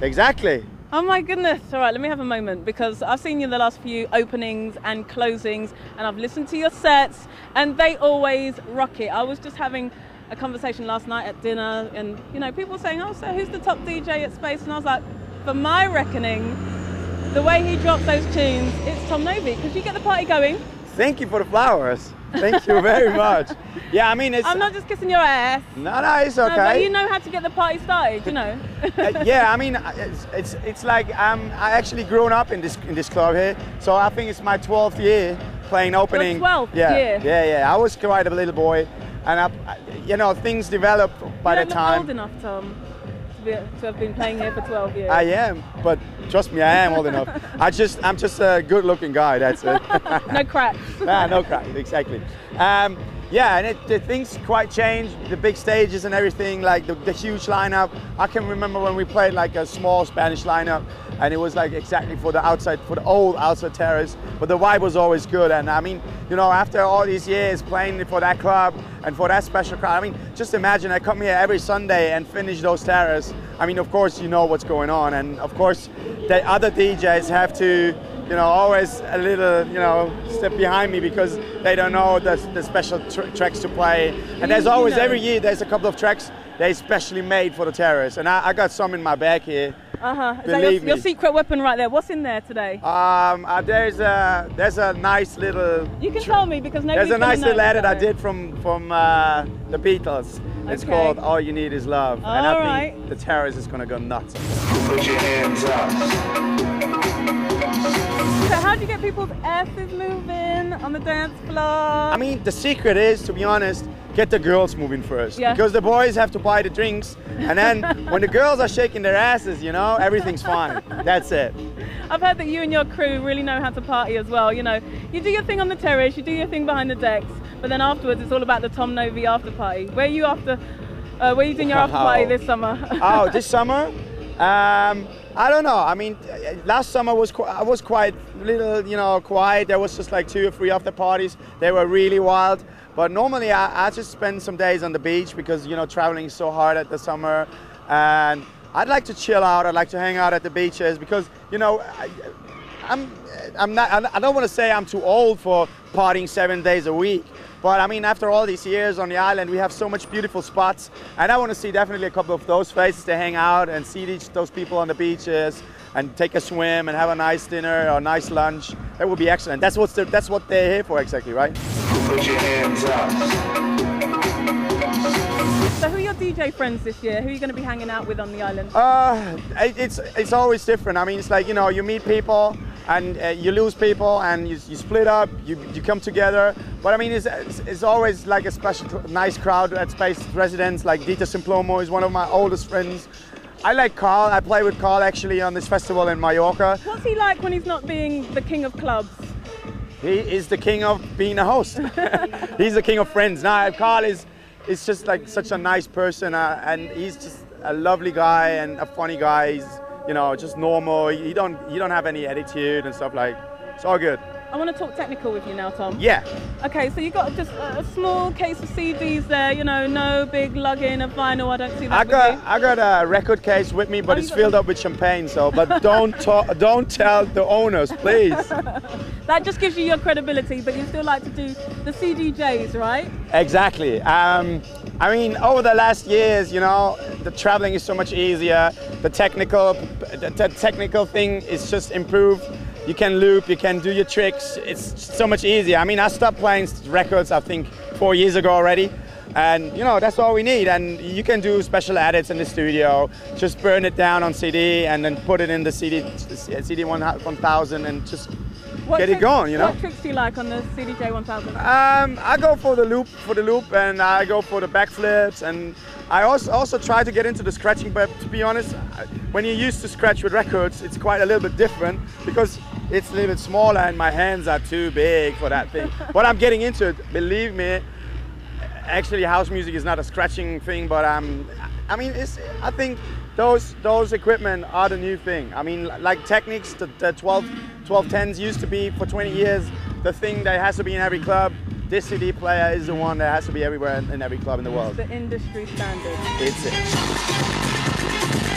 Exactly. Oh my goodness. All right, let me have a moment because I've seen you in the last few openings and closings and I've listened to your sets and they always rock it. I was just having a conversation last night at dinner and you know, people saying, "Oh, so who's the top DJ at Space?" And I was like, "For my reckoning, the way he drops those tunes, it's Tom Novy because you get the party going." Thank you for the flowers. Thank you very much. Yeah, I mean it's. I'm not just kissing your ass. No, no, it's okay. No, but you know how to get the party started, you know. uh, yeah, I mean, it's, it's it's like um, I actually grown up in this in this club here, so I think it's my 12th year playing opening. Your 12th yeah, year. Yeah, yeah. I was quite a little boy, and I, you know, things develop by you the time. Old enough, Tom, to, to have been playing here for 12 years. I am, but trust me, I am old enough. I just, I'm just a good-looking guy. That's it. no cracks. nah, no cracks. Exactly. Um, yeah, and it, the things quite changed. The big stages and everything, like the, the, huge lineup. I can remember when we played like a small Spanish lineup, and it was like exactly for the outside, for the old outside terrace. But the vibe was always good. And I mean, you know, after all these years playing for that club and for that special crowd, I mean, just imagine I come here every Sunday and finish those terraces. I mean, of course, you know what's going on, and of course, the other DJs have to you know, always a little, you know, step behind me because they don't know the, the special tr tracks to play. And there's always, every year, there's a couple of tracks they specially made for the terrace. And I, I got some in my bag here. Uh-huh. Is that your, your, secret weapon right there? What's in there today? Um, uh, there's a there's a nice little. You can tell me because nobody. There's a nice little edit I did from from uh, the Beatles. It's called "All You Need Is Love," All and I right. think the terrace is gonna go nuts. Put your hands up. So how do you get people's asses moving on the dance floor? I mean, the secret is, to be honest, get the girls moving first. Yeah. Because the boys have to buy the drinks, and then when the girls are shaking their asses, you know, everything's fine. That's it. I've heard that you and your crew really know how to party as well. You know, you do your thing on the terrace, you do your thing behind the decks, but then afterwards it's all about the Tom Novy after party. Where are you after? Uh, where are you doing your after party this summer? oh, this summer? Um, I don't know. I mean, last summer was I was quite little, you know, quiet. There was just like two or three after parties. They were really wild. But normally I, I just spend some days on the beach because you know traveling is so hard at the summer, and I'd like to chill out. I'd like to hang out at the beaches because you know I'm I'm not. I don't want to say I'm too old for partying seven days a week. But I mean, after all these years on the island, we have so much beautiful spots, and I want to see definitely a couple of those places to hang out and see these, those people on the beaches and take a swim and have a nice dinner or a nice lunch. That would be excellent. That's what that's what they're here for exactly, right? Put your hands up. So who are your DJ friends this year? Who are you going to be hanging out with on the island? Uh, it's it's always different. I mean, it's like you know, you meet people and uh, you lose people and you, you split up, you, you come together. But I mean, it's, it's, it's always like a special, nice crowd at Space Residence. Like Dieter Simplomo is one of my oldest friends. I like Carl. I play with Carl actually on this festival in Mallorca. What's he like when he's not being the king of clubs? He is the king of being a host. he's the king of friends. Now, Carl is is just like such a nice person, uh, and he's just a lovely guy and a funny guy. He's you know just normal. You don't you don't have any attitude and stuff like. It's all good. I want to talk technical with you now, Tom. Yeah. Okay, so you got just a small case of CDs there. You know, no big lugging of vinyl. I don't see that. I got I got a record case with me, but Oh, it's you filled up with champagne. So, but don't talk, don't tell the owners, please. That just gives you your credibility, but you still like to do the CDJs, right? Exactly. Um, I mean, over the last years, you know, the traveling is so much easier. The technical, the, technical thing is just improved. You can loop, you can do your tricks. It's so much easier. I mean, I stopped playing records, I think, four years ago already. And you know that's all we need. And you can do special edits in the studio. Just burn it down on CD and then put it in the CD CD 1000 and just What get it going. You know. What tricks do you like on the CDJ 1000? Um, I go for the loop, for the loop, and I go for the backflips, and I also also try to get into the scratching. But to be honest, when you're used to scratch with records, it's quite a little bit different because it's a little bit smaller, and my hands are too big for that thing. but I'm getting into it. Believe me. Actually, house music is not a scratching thing, but um, I mean, it's. I think those those equipment are the new thing. I mean, like Technics, the, the 12 1210s used to be for 20 years the thing that has to be in every club. This CD player is the one that has to be everywhere in, in every club in the world. It's the industry standard. It's it.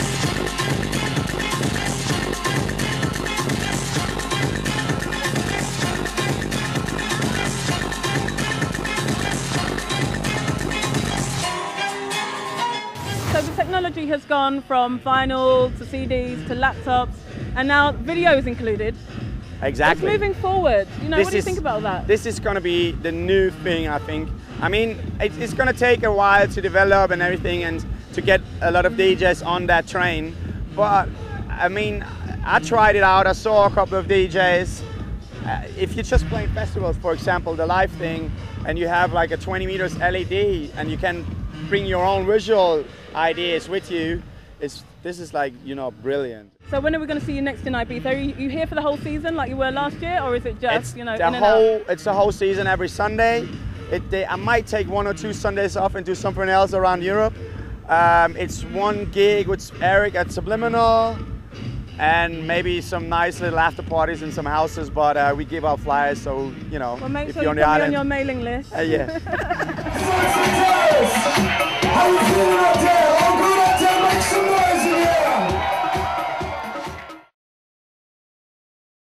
Technology has gone from vinyl to CDs to laptops, and now video is included. Exactly. It's moving forward. You know, This what do you is- think about that? This is going to be the new thing, I think. I mean, it, it's going to take a while to develop and everything, and to get a lot of DJs on that train. But I mean, I tried it out. I saw a couple of DJs. Uh, if you're just playing festivals, for example, the live thing, and you have like a 20 meters LED, and you can bring your own visual ideas with you, it's this is like you know brilliant. so when are we going to see you next in Ibiza? Are you, you here for the whole season like you were last year, or is it just it's you know the whole it's the whole season every Sunday. It, they, I might take one or two Sundays off and do something else around Europe. Um, it's one gig with Eric at Subliminal, and maybe some nice little after parties in some houses. But uh, we give out flyers, so you know Well, make if sure you're you on the me on your mailing list. Uh, yeah. How you feeling out there?